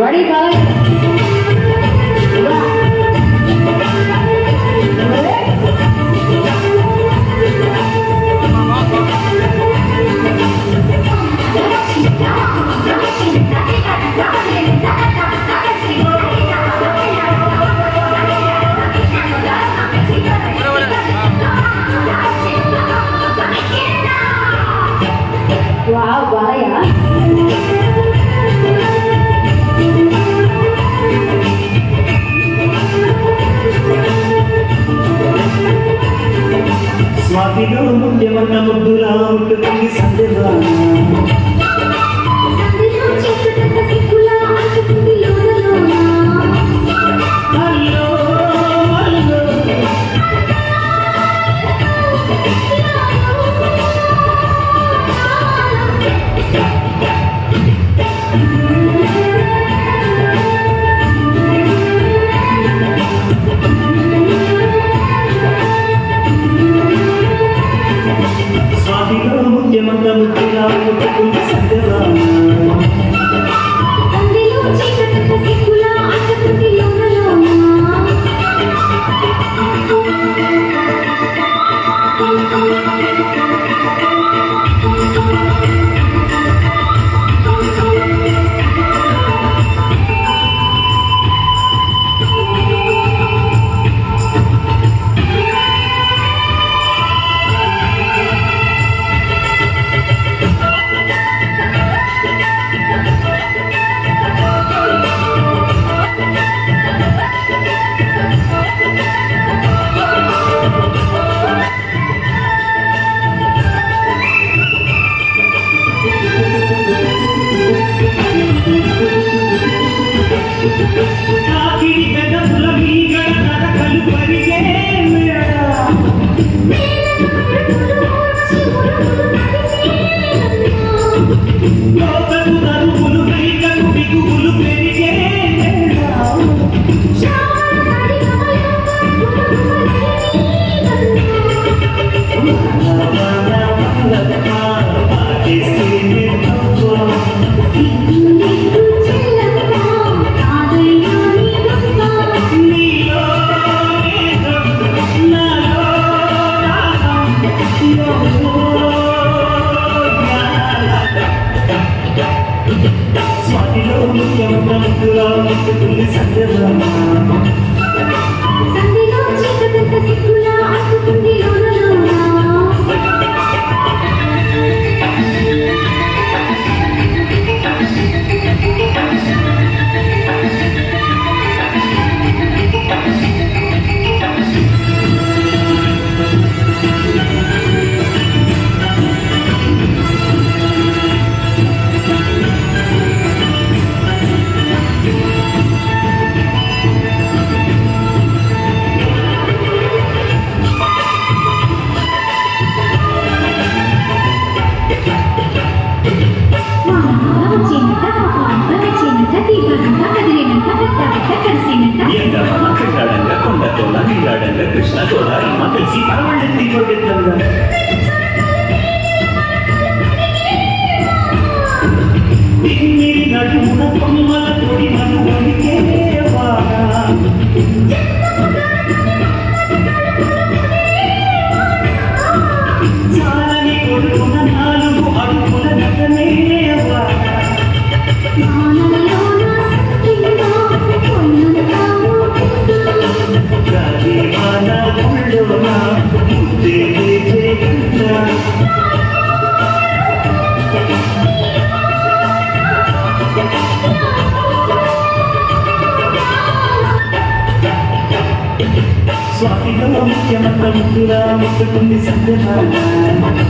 Ready, guys? Wow, Tapi kalau dia menanggung. తెచ్చి మన వాళ్ళని తిరిగి కొట్టేద్దాం నడుమున కొమ్మల తొడి మను వణికేవాడా Suami kamu yang akan berkira Mereka pun bisa terhadap